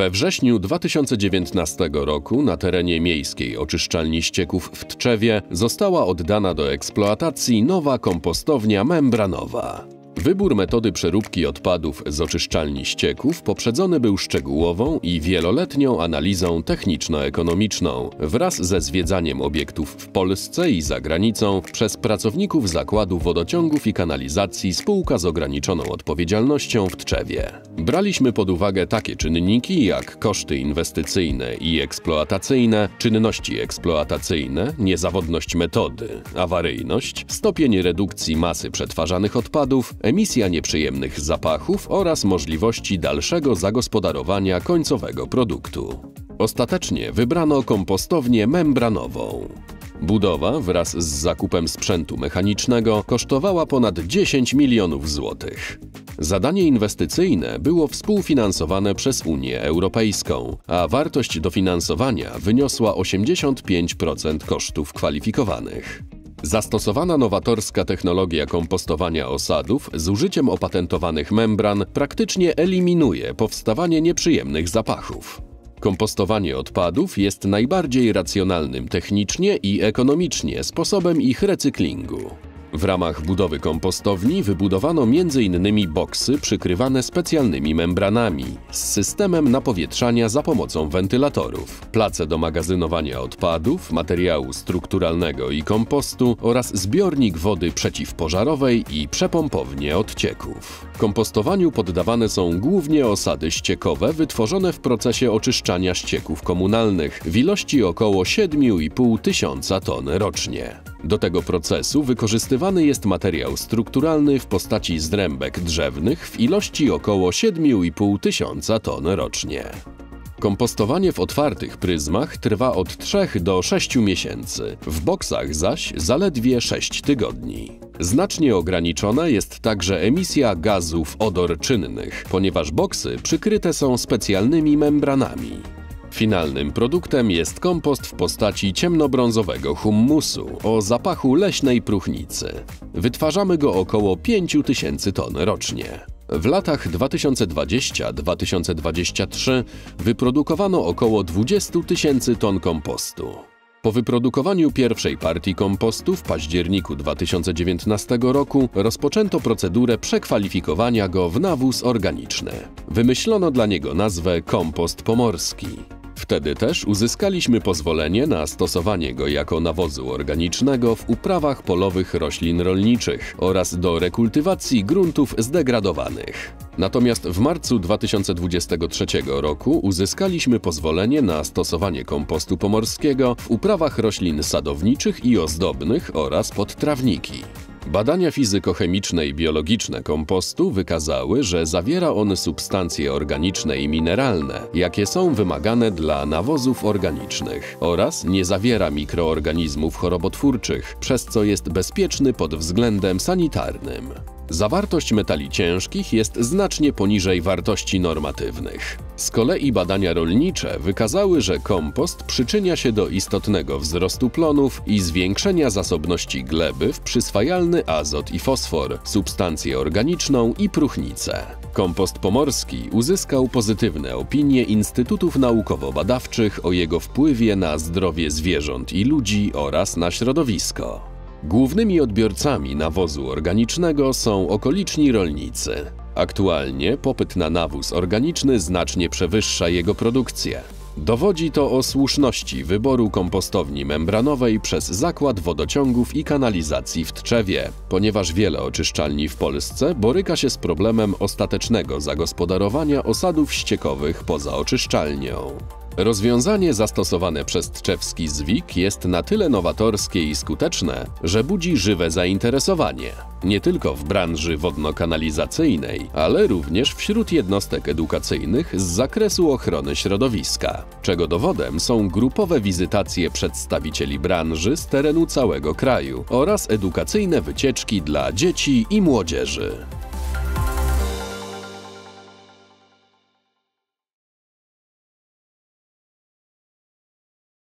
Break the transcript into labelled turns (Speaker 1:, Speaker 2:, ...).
Speaker 1: We wrześniu 2019 roku na terenie miejskiej oczyszczalni ścieków w Tczewie została oddana do eksploatacji nowa kompostownia membranowa. Wybór metody przeróbki odpadów z oczyszczalni ścieków poprzedzony był szczegółową i wieloletnią analizą techniczno-ekonomiczną wraz ze zwiedzaniem obiektów w Polsce i za granicą przez pracowników Zakładu Wodociągów i Kanalizacji Spółka z ograniczoną odpowiedzialnością w Tczewie. Braliśmy pod uwagę takie czynniki jak koszty inwestycyjne i eksploatacyjne, czynności eksploatacyjne, niezawodność metody, awaryjność, stopień redukcji masy przetwarzanych odpadów, emisja nieprzyjemnych zapachów oraz możliwości dalszego zagospodarowania końcowego produktu. Ostatecznie wybrano kompostownię membranową. Budowa wraz z zakupem sprzętu mechanicznego kosztowała ponad 10 milionów złotych. Zadanie inwestycyjne było współfinansowane przez Unię Europejską, a wartość dofinansowania wyniosła 85% kosztów kwalifikowanych. Zastosowana nowatorska technologia kompostowania osadów z użyciem opatentowanych membran praktycznie eliminuje powstawanie nieprzyjemnych zapachów. Kompostowanie odpadów jest najbardziej racjonalnym technicznie i ekonomicznie sposobem ich recyklingu. W ramach budowy kompostowni wybudowano m.in. boksy przykrywane specjalnymi membranami z systemem napowietrzania za pomocą wentylatorów, place do magazynowania odpadów, materiału strukturalnego i kompostu oraz zbiornik wody przeciwpożarowej i przepompownie odcieków. Kompostowaniu poddawane są głównie osady ściekowe wytworzone w procesie oczyszczania ścieków komunalnych w ilości około 7,5 tysiąca ton rocznie. Do tego procesu wykorzystywany jest materiał strukturalny w postaci zdrębek drzewnych w ilości około 7,5 tysiąca ton rocznie. Kompostowanie w otwartych pryzmach trwa od 3 do 6 miesięcy, w boksach zaś zaledwie 6 tygodni. Znacznie ograniczona jest także emisja gazów odorczynnych, ponieważ boksy przykryte są specjalnymi membranami. Finalnym produktem jest kompost w postaci ciemnobrązowego hummusu o zapachu leśnej próchnicy. Wytwarzamy go około 5000 ton rocznie. W latach 2020-2023 wyprodukowano około 20 tysięcy ton kompostu. Po wyprodukowaniu pierwszej partii kompostu w październiku 2019 roku rozpoczęto procedurę przekwalifikowania go w nawóz organiczny. Wymyślono dla niego nazwę kompost pomorski. Wtedy też uzyskaliśmy pozwolenie na stosowanie go jako nawozu organicznego w uprawach polowych roślin rolniczych oraz do rekultywacji gruntów zdegradowanych. Natomiast w marcu 2023 roku uzyskaliśmy pozwolenie na stosowanie kompostu pomorskiego w uprawach roślin sadowniczych i ozdobnych oraz podtrawniki. Badania fizykochemiczne i biologiczne kompostu wykazały, że zawiera on substancje organiczne i mineralne, jakie są wymagane dla nawozów organicznych oraz nie zawiera mikroorganizmów chorobotwórczych, przez co jest bezpieczny pod względem sanitarnym. Zawartość metali ciężkich jest znacznie poniżej wartości normatywnych. Z kolei badania rolnicze wykazały, że kompost przyczynia się do istotnego wzrostu plonów i zwiększenia zasobności gleby w przyswajalny azot i fosfor, substancję organiczną i próchnicę. Kompost pomorski uzyskał pozytywne opinie instytutów naukowo-badawczych o jego wpływie na zdrowie zwierząt i ludzi oraz na środowisko. Głównymi odbiorcami nawozu organicznego są okoliczni rolnicy. Aktualnie popyt na nawóz organiczny znacznie przewyższa jego produkcję. Dowodzi to o słuszności wyboru kompostowni membranowej przez Zakład Wodociągów i Kanalizacji w Tczewie, ponieważ wiele oczyszczalni w Polsce boryka się z problemem ostatecznego zagospodarowania osadów ściekowych poza oczyszczalnią. Rozwiązanie zastosowane przez Tczewski Zwik jest na tyle nowatorskie i skuteczne, że budzi żywe zainteresowanie. Nie tylko w branży wodno-kanalizacyjnej, ale również wśród jednostek edukacyjnych z zakresu ochrony środowiska, czego dowodem są grupowe wizytacje przedstawicieli branży z terenu całego kraju oraz edukacyjne wycieczki dla dzieci i młodzieży.